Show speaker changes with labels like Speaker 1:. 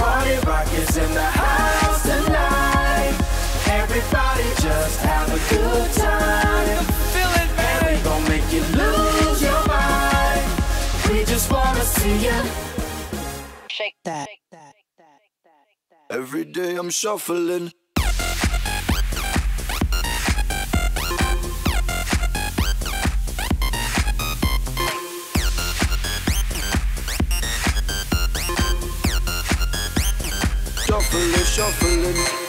Speaker 1: Party rock is in the house tonight. Everybody just have a good time.
Speaker 2: Feel it,
Speaker 1: And we gon' make you lose your mind. We just wanna see you.
Speaker 3: Shake that.
Speaker 4: Every day I'm shuffling. Shuffling, shuffling.